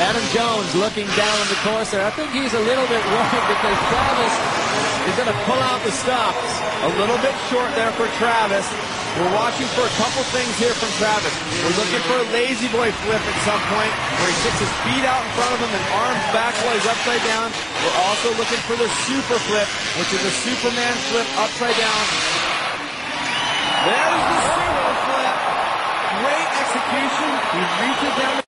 Adam Jones looking down the course there. I think he's a little bit worried because Travis is going to pull out the stops. A little bit short there for Travis. We're watching for a couple things here from Travis. We're looking for a lazy boy flip at some point where he sticks his feet out in front of him and arms back while he's upside down. We're also looking for the super flip, which is a Superman flip upside down. There's the super flip. Great execution. He reaches down